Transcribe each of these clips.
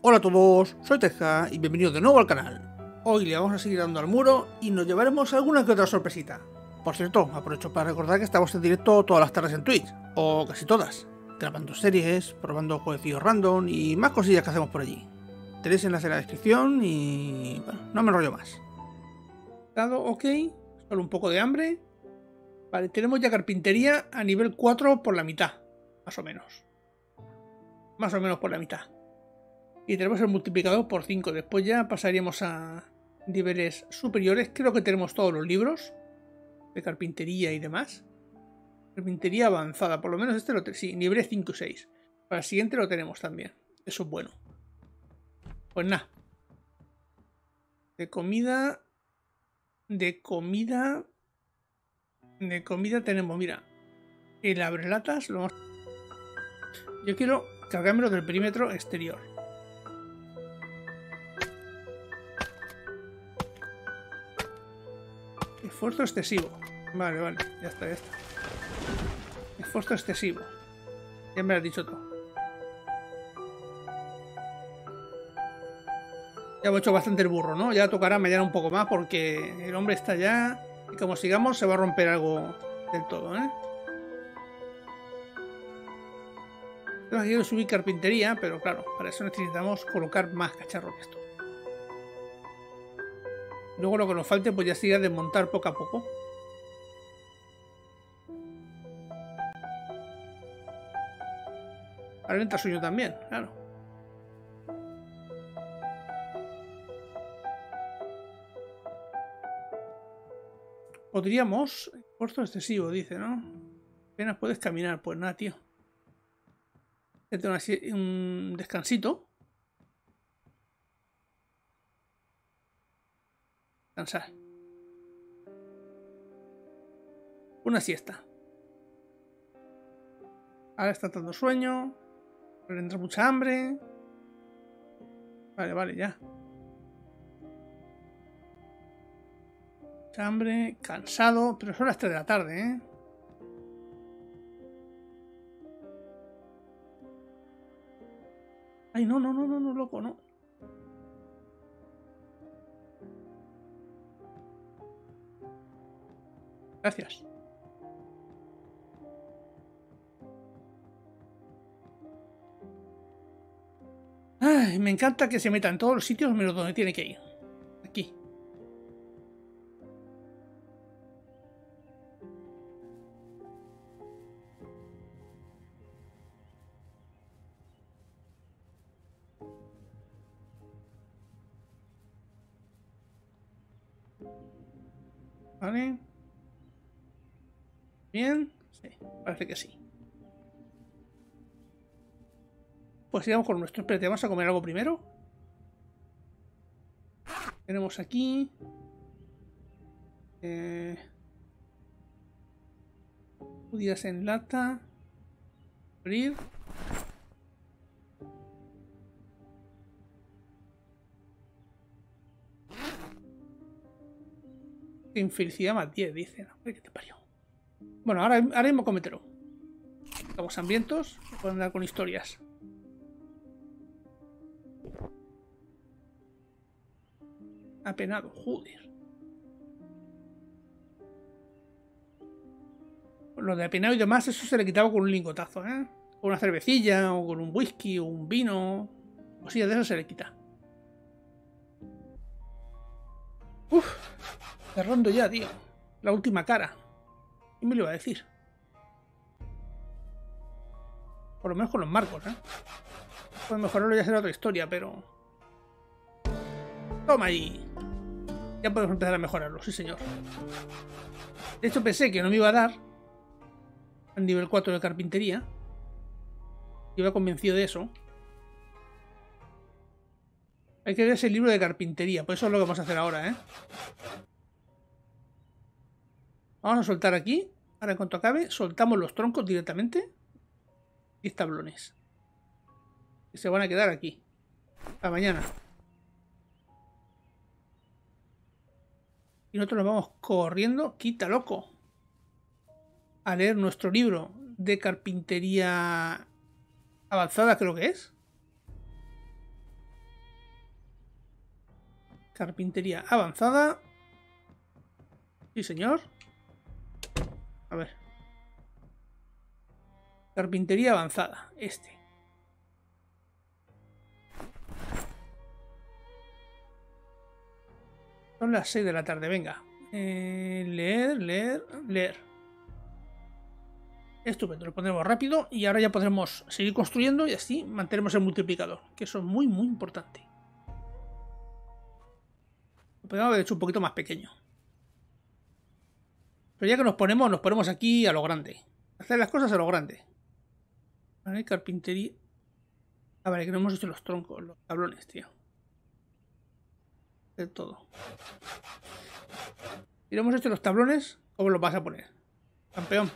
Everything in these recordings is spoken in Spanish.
Hola a todos, soy Teja y bienvenidos de nuevo al canal. Hoy le vamos a seguir dando al muro y nos llevaremos alguna que otra sorpresita. Por cierto, aprovecho para recordar que estamos en directo todas las tardes en Twitch, o casi todas, grabando series, probando jueguecillos random y más cosillas que hacemos por allí. Tenéis enlace en la descripción y... bueno, no me enrollo más. Dado ok, solo un poco de hambre. Vale, tenemos ya carpintería a nivel 4 por la mitad, más o menos. Más o menos por la mitad. Y tenemos el multiplicador por 5. Después ya pasaríamos a niveles superiores. Creo que tenemos todos los libros de carpintería y demás. Carpintería avanzada, por lo menos este lo tenemos. Sí, niveles 5 y 6. Para el siguiente lo tenemos también. Eso es bueno. Pues nada. De comida. De comida. De comida tenemos, mira. El abrelatas lo Yo quiero cargármelo del perímetro exterior. Esfuerzo excesivo. Vale, vale, ya está, ya está. Esfuerzo excesivo. Ya me has dicho todo. Ya hemos hecho bastante el burro, ¿no? Ya tocará mañana un poco más porque el hombre está ya... Y como sigamos se va a romper algo del todo, ¿eh? quiero subir carpintería, pero claro, para eso necesitamos colocar más cacharros que esto. Luego lo que nos falte pues ya sería desmontar poco a poco. Ahora entra suyo también, claro. Podríamos... Esfuerzo excesivo, dice, ¿no? Apenas puedes caminar. Pues nada, tío. Un descansito. Una siesta. Ahora está todo sueño. Le entra mucha hambre. Vale, vale, ya. Hambre, cansado. Pero son las 3 de la tarde, ¿eh? Ay, no, no, no, no, no, loco, no. Gracias. Ay, me encanta que se meta en todos los sitios menos donde tiene que ir. Vale. ¿Bien? Parece que sí. Pues sigamos con nuestro. Espérate, vamos a comer algo primero. Tenemos aquí... Eh, judías en lata. Abrir. Infelicidad más 10, dice. ¿qué te parió? Bueno, ahora, ahora mismo comételo. Estamos hambrientos, pueden andar con historias. Apenado, joder. Lo de apenado y demás, eso se le quitaba con un lingotazo, ¿eh? Con una cervecilla, o con un whisky, o un vino. O sea, de eso se le quita. Uf, cerrando ya, tío. La última cara. ¿Qué me lo iba a decir? Por lo menos con los marcos, ¿eh? Pues mejorarlo ya será otra historia, pero... Toma ahí. Ya podemos empezar a mejorarlo, sí señor. De hecho pensé que no me iba a dar al nivel 4 de carpintería. Iba convencido de eso. Hay que ver ese libro de carpintería, pues eso es lo que vamos a hacer ahora, ¿eh? Vamos a soltar aquí. Ahora en cuanto acabe, soltamos los troncos directamente. Y tablones. Que se van a quedar aquí. Hasta mañana. Y nosotros nos vamos corriendo. Quita, loco. A leer nuestro libro de carpintería avanzada, creo que es. Carpintería avanzada. Sí, señor. A ver. Carpintería avanzada. Este. Son las 6 de la tarde, venga. Eh, leer, leer, leer. Estupendo, lo pondremos rápido y ahora ya podremos seguir construyendo y así mantenemos el multiplicador, que eso es muy, muy importante. Lo podemos haber hecho un poquito más pequeño. Pero ya que nos ponemos, nos ponemos aquí a lo grande. Hacer las cosas a lo grande. Vale, carpintería. Ah, vale, que no hemos hecho los troncos, los tablones, tío. De todo. Y no hemos hecho los tablones, ¿cómo los vas a poner? Campeón.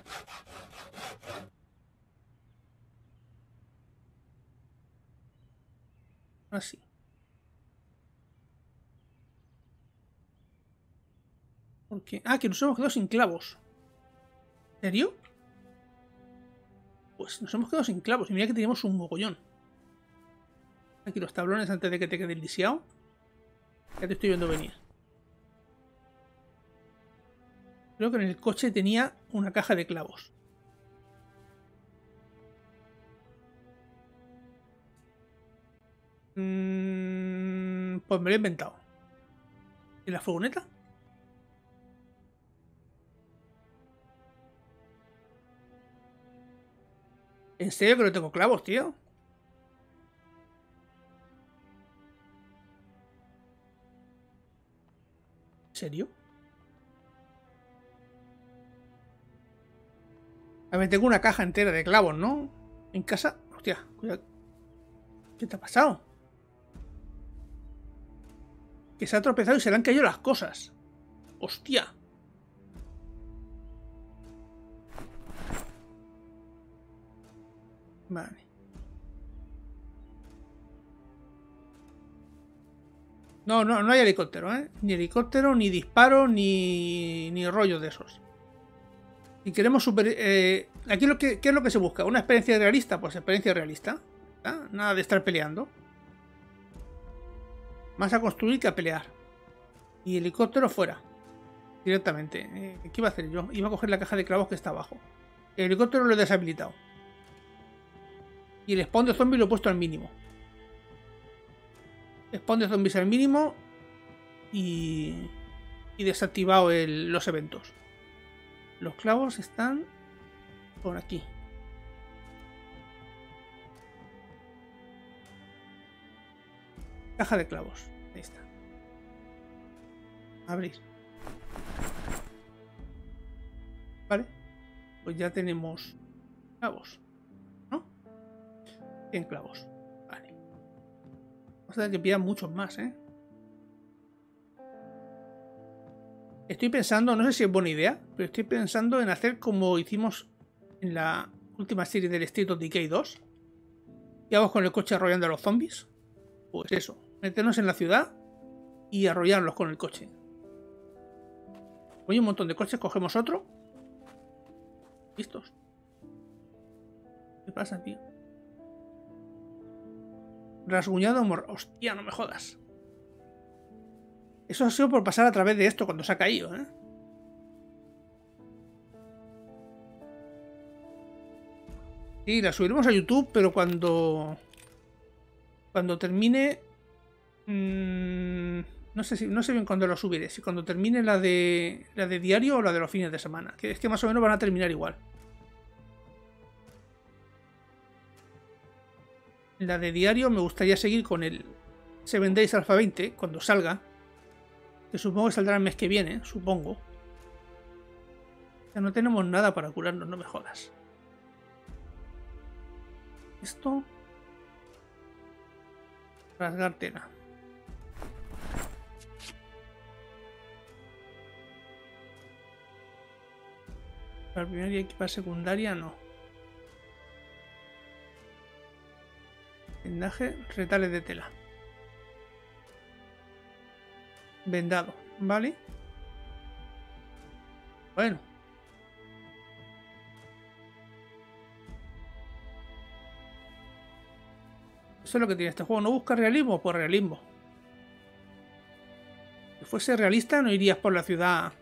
Así. ¿Por qué? Ah, que nos hemos quedado sin clavos. ¿En serio? Pues nos hemos quedado sin clavos. Y mira que teníamos un mogollón. Aquí los tablones antes de que te quede lisiado. Ya te estoy viendo venir. Creo que en el coche tenía una caja de clavos. Mm, pues me lo he inventado. ¿Y la furgoneta? ¿En serio que no tengo clavos, tío? ¿En serio? A ver, tengo una caja entera de clavos, ¿no? En casa. Hostia, cuidado. ¿Qué te ha pasado? Que se ha tropezado y se le han caído las cosas. Hostia. Vale. No, no, no hay helicóptero, ¿eh? Ni helicóptero, ni disparo, ni, ni rollo de esos. Y queremos super... Eh, aquí lo que, ¿qué es lo que se busca? ¿Una experiencia realista? Pues experiencia realista. Nada de estar peleando. Más a construir que a pelear. Y helicóptero fuera. Directamente. Eh, ¿Qué iba a hacer yo? Iba a coger la caja de clavos que está abajo. El helicóptero lo he deshabilitado. Y el spawn de zombies lo he puesto al mínimo. Spawn de zombies al mínimo. Y, y desactivado los eventos. Los clavos están por aquí. Caja de clavos. Ahí está. Abrir. Vale. Pues ya tenemos clavos. ¿No? 100 clavos. Vale. Vamos a tener que pillar muchos más, ¿eh? Estoy pensando, no sé si es buena idea, pero estoy pensando en hacer como hicimos en la última serie del State of Decay 2. ¿Qué hago con el coche arrollando a los zombies? Pues eso, meternos en la ciudad y arrollarlos con el coche. Voy un montón de coches, cogemos otro. Listos. ¿Qué pasa, tío? Rasguñado, mor... Hostia, no me jodas. Eso ha sido por pasar a través de esto cuando se ha caído, ¿eh? Sí, la subiremos a YouTube, pero cuando... Cuando termine... Mmm, no sé si no sé bien cuándo lo subiré, si cuando termine la de la de diario o la de los fines de semana, es que más o menos van a terminar igual. La de diario me gustaría seguir con el Seven Days Alpha 20 cuando salga, que supongo que saldrá el mes que viene, supongo. Ya no tenemos nada para curarnos, no me jodas. Esto. Rasgar tela. Para primaria y equipa secundaria no. vendaje, retales de tela. Vendado, ¿vale? Bueno. Eso es lo que tiene este juego. ¿No busca realismo? Pues realismo. Si fuese realista, no irías por la ciudad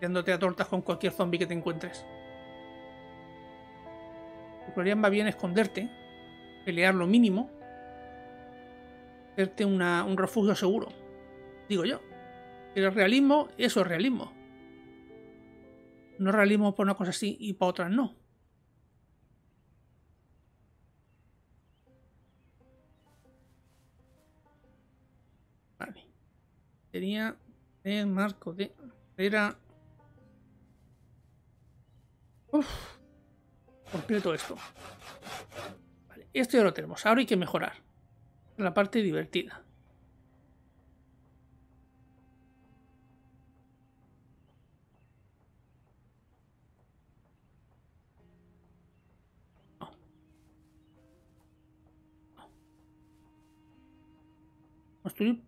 dándote a tortas con cualquier zombie que te encuentres. Tu problema va bien esconderte, pelear lo mínimo hacerte un refugio seguro. Digo yo. el realismo, eso es realismo. No realismo por una cosa así y para otras no. Vale. Tenía el marco de... Era... Uf. Completo esto. Vale. Esto ya lo tenemos. Ahora hay que mejorar. La parte divertida. Construir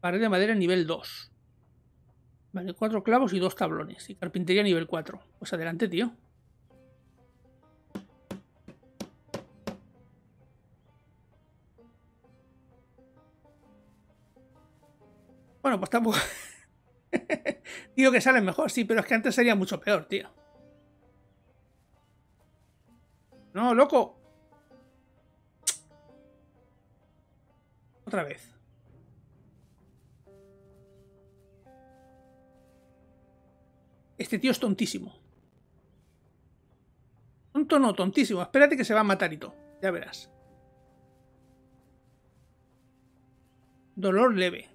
pared de madera nivel 2. Vale, cuatro clavos y dos tablones. Y carpintería nivel 4. Pues adelante, tío. Bueno, pues tampoco... Digo que salen mejor, sí, pero es que antes sería mucho peor, tío. No, loco. Otra vez. Este tío es tontísimo. Tonto no, tontísimo. Espérate que se va a matar y todo. Ya verás. Dolor leve.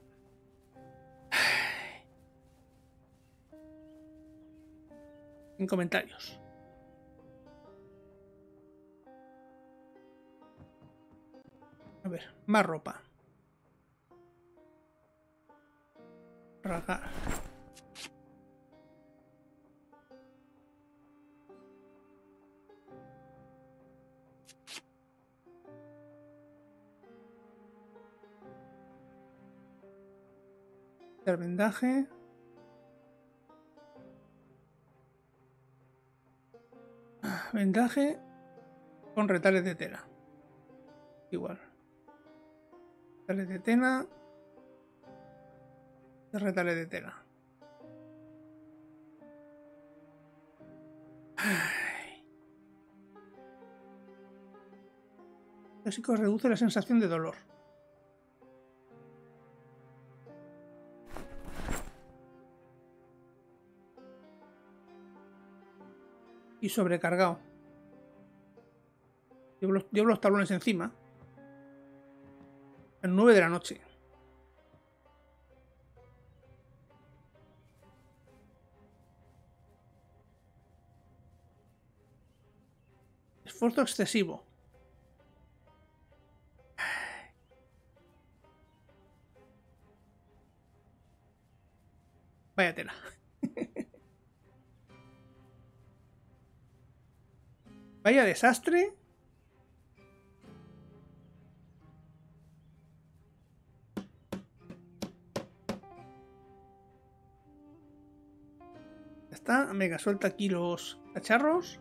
En comentarios. A ver, más ropa. Rasgar. El vendaje. Vendaje con retales de tela. Igual. Retales de tela retales de tela. que reduce la sensación de dolor. Y sobrecargado. Llevo los, llevo los tablones encima. En 9 de la noche. Esfuerzo excesivo. Vaya tela. Vaya desastre. Venga, suelta aquí los cacharros.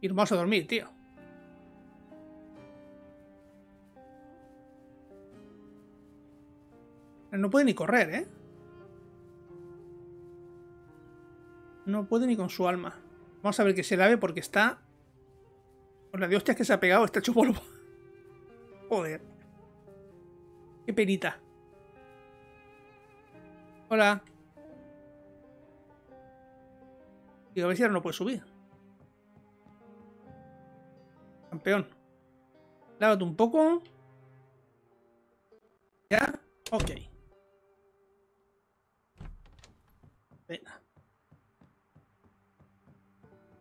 Y vamos a dormir, tío. No puede ni correr, ¿eh? No puede ni con su alma. Vamos a ver que se lave porque está... Por la de hostias que se ha pegado, está hecho polvo. Joder. Qué perita. Hola. A ver si ahora no puede subir. Campeón. Lávate un poco. Ya. Ok. Venga.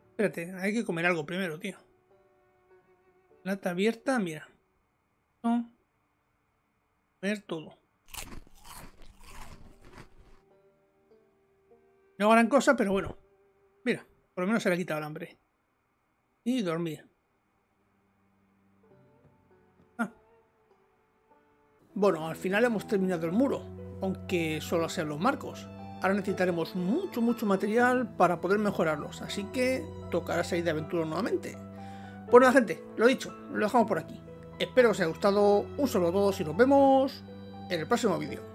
Espérate, hay que comer algo primero, tío. Lata abierta, mira. No. Ver todo. No gran cosa, pero bueno. Mira, por lo menos se le ha quitado el hambre. Y dormir. Bueno, al final hemos terminado el muro, aunque solo sean los marcos. Ahora necesitaremos mucho, mucho material para poder mejorarlos, así que tocará salir de aventura nuevamente. Bueno, la gente, lo dicho, lo dejamos por aquí. Espero que os haya gustado. Un saludo a todos y nos vemos en el próximo vídeo.